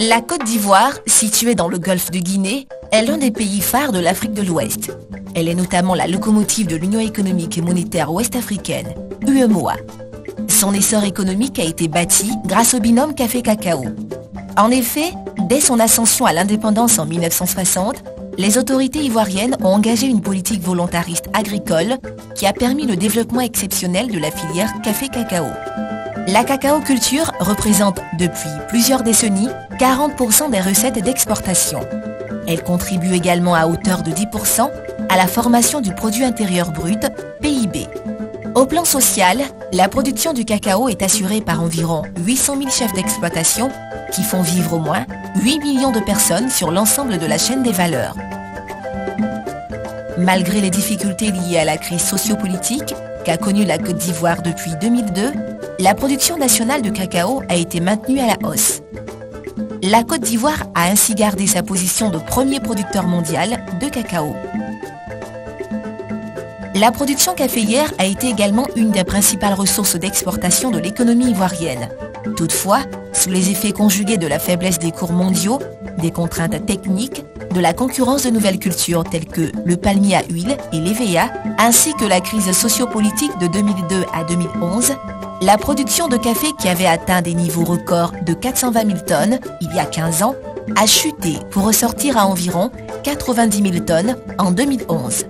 La Côte d'Ivoire, située dans le golfe de Guinée, est l'un des pays phares de l'Afrique de l'Ouest. Elle est notamment la locomotive de l'Union économique et monétaire ouest-africaine, UEMOA. Son essor économique a été bâti grâce au binôme café-cacao. En effet, dès son ascension à l'indépendance en 1960, les autorités ivoiriennes ont engagé une politique volontariste agricole qui a permis le développement exceptionnel de la filière café-cacao. La cacao culture représente depuis plusieurs décennies 40% des recettes d'exportation. Elle contribue également à hauteur de 10% à la formation du produit intérieur brut, PIB. Au plan social, la production du cacao est assurée par environ 800 000 chefs d'exploitation qui font vivre au moins 8 millions de personnes sur l'ensemble de la chaîne des valeurs. Malgré les difficultés liées à la crise sociopolitique qu'a connue la Côte d'Ivoire depuis 2002, la production nationale de cacao a été maintenue à la hausse. La Côte d'Ivoire a ainsi gardé sa position de premier producteur mondial de cacao. La production caféière a été également une des principales ressources d'exportation de l'économie ivoirienne. Toutefois, sous les effets conjugués de la faiblesse des cours mondiaux, des contraintes techniques, de la concurrence de nouvelles cultures telles que le palmier à huile et l'EVA, ainsi que la crise sociopolitique de 2002 à 2011, la production de café qui avait atteint des niveaux records de 420 000 tonnes il y a 15 ans a chuté pour ressortir à environ 90 000 tonnes en 2011.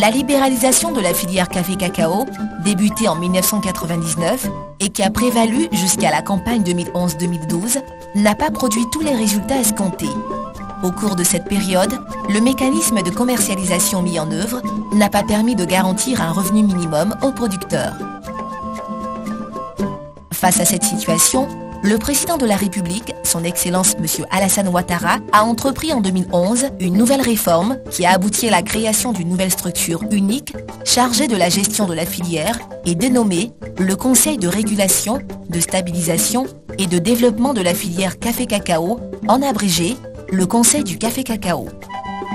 La libéralisation de la filière café-cacao, débutée en 1999 et qui a prévalu jusqu'à la campagne 2011-2012, n'a pas produit tous les résultats escomptés. Au cours de cette période, le mécanisme de commercialisation mis en œuvre n'a pas permis de garantir un revenu minimum aux producteurs. Face à cette situation, le président de la République, son Excellence M. Alassane Ouattara, a entrepris en 2011 une nouvelle réforme qui a abouti à la création d'une nouvelle structure unique chargée de la gestion de la filière et dénommée le Conseil de régulation, de stabilisation et de développement de la filière café-cacao, en abrégé le Conseil du café-cacao.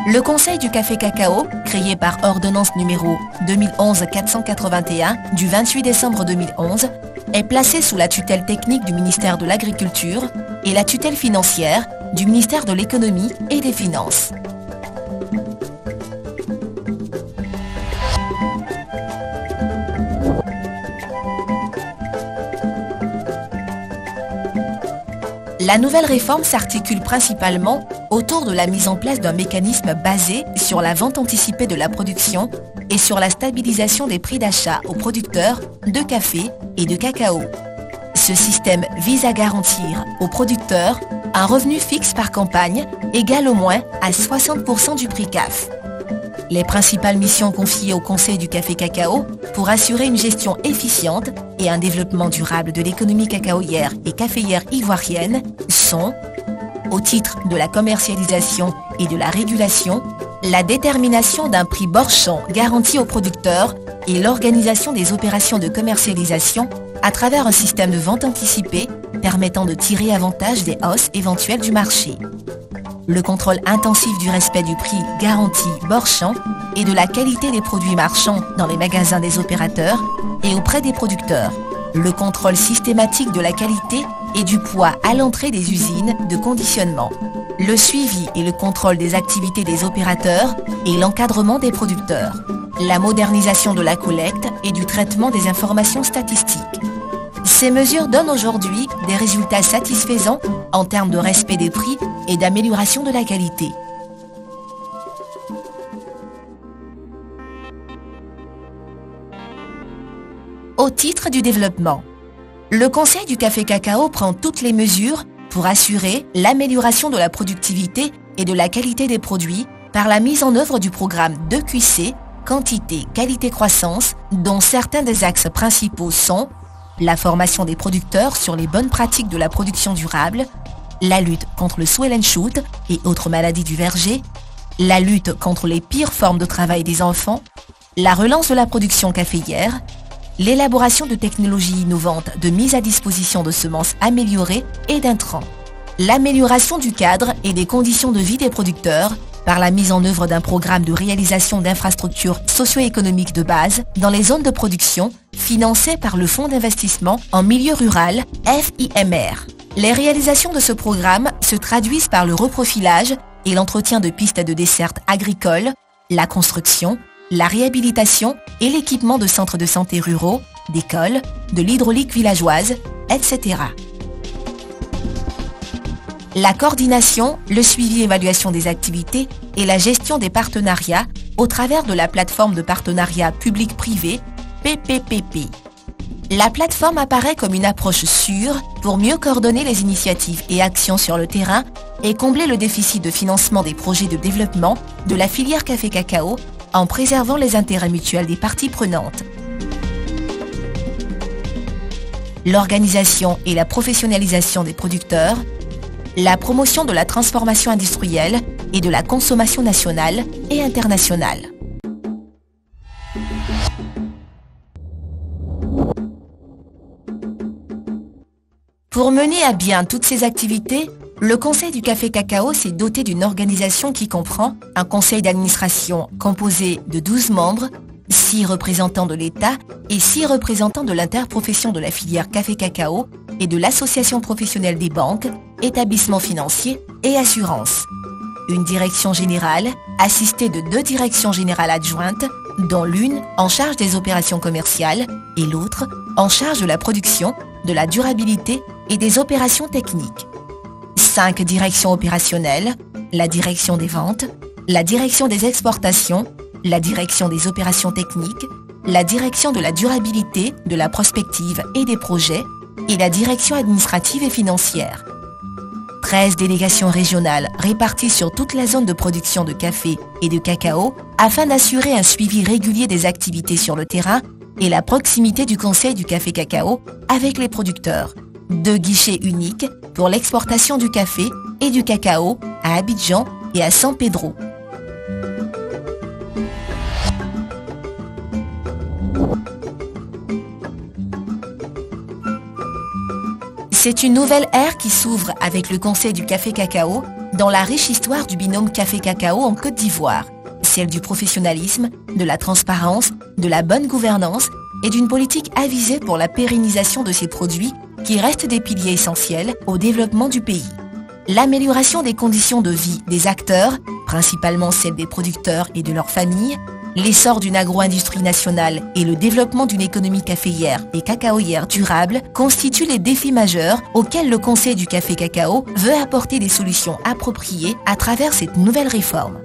Le Conseil du café-cacao, créé par ordonnance numéro 2011-481 du 28 décembre 2011, est placé sous la tutelle technique du ministère de l'Agriculture et la tutelle financière du ministère de l'Économie et des Finances. La nouvelle réforme s'articule principalement autour de la mise en place d'un mécanisme basé sur la vente anticipée de la production et sur la stabilisation des prix d'achat aux producteurs de café et de cacao. Ce système vise à garantir aux producteurs un revenu fixe par campagne égal au moins à 60% du prix CAF. Les principales missions confiées au Conseil du café cacao pour assurer une gestion efficiente et un développement durable de l'économie cacaoyère et caféière ivoirienne sont, au titre de la commercialisation et de la régulation, la détermination d'un prix borchant garanti aux producteurs et l'organisation des opérations de commercialisation à travers un système de vente anticipée permettant de tirer avantage des hausses éventuelles du marché. Le contrôle intensif du respect du prix garanti borchant et de la qualité des produits marchands dans les magasins des opérateurs et auprès des producteurs. Le contrôle systématique de la qualité et du poids à l'entrée des usines de conditionnement le suivi et le contrôle des activités des opérateurs et l'encadrement des producteurs, la modernisation de la collecte et du traitement des informations statistiques. Ces mesures donnent aujourd'hui des résultats satisfaisants en termes de respect des prix et d'amélioration de la qualité. Au titre du développement, le Conseil du café cacao prend toutes les mesures pour assurer l'amélioration de la productivité et de la qualité des produits par la mise en œuvre du programme 2QC, quantité, qualité, croissance, dont certains des axes principaux sont la formation des producteurs sur les bonnes pratiques de la production durable, la lutte contre le swell and shoot et autres maladies du verger, la lutte contre les pires formes de travail des enfants, la relance de la production caféière, l'élaboration de technologies innovantes de mise à disposition de semences améliorées et d'intrants, l'amélioration du cadre et des conditions de vie des producteurs par la mise en œuvre d'un programme de réalisation d'infrastructures socio-économiques de base dans les zones de production financé par le Fonds d'investissement en milieu rural FIMR. Les réalisations de ce programme se traduisent par le reprofilage et l'entretien de pistes de desserte agricoles, la construction, la réhabilitation et l'équipement de centres de santé ruraux, d'écoles, de l'hydraulique villageoise, etc. La coordination, le suivi évaluation des activités et la gestion des partenariats au travers de la plateforme de partenariat public-privé PPPP. La plateforme apparaît comme une approche sûre pour mieux coordonner les initiatives et actions sur le terrain et combler le déficit de financement des projets de développement de la filière café-cacao en préservant les intérêts mutuels des parties prenantes. L'organisation et la professionnalisation des producteurs, la promotion de la transformation industrielle et de la consommation nationale et internationale. Pour mener à bien toutes ces activités, le Conseil du Café Cacao s'est doté d'une organisation qui comprend un conseil d'administration composé de 12 membres, 6 représentants de l'État et 6 représentants de l'interprofession de la filière Café Cacao et de l'association professionnelle des banques, établissements financiers et assurances. Une direction générale assistée de deux directions générales adjointes, dont l'une en charge des opérations commerciales et l'autre en charge de la production, de la durabilité et des opérations techniques. Cinq directions opérationnelles, la direction des ventes, la direction des exportations, la direction des opérations techniques, la direction de la durabilité, de la prospective et des projets, et la direction administrative et financière. 13 délégations régionales réparties sur toute la zone de production de café et de cacao afin d'assurer un suivi régulier des activités sur le terrain et la proximité du Conseil du café cacao avec les producteurs deux guichets uniques pour l'exportation du café et du cacao à Abidjan et à San Pedro. C'est une nouvelle ère qui s'ouvre avec le Conseil du café cacao dans la riche histoire du binôme café-cacao en Côte d'Ivoire, celle du professionnalisme, de la transparence, de la bonne gouvernance et d'une politique avisée pour la pérennisation de ces produits qui restent des piliers essentiels au développement du pays. L'amélioration des conditions de vie des acteurs, principalement celles des producteurs et de leurs familles, l'essor d'une agro-industrie nationale et le développement d'une économie caféière et cacaoyère durable constituent les défis majeurs auxquels le Conseil du café cacao veut apporter des solutions appropriées à travers cette nouvelle réforme.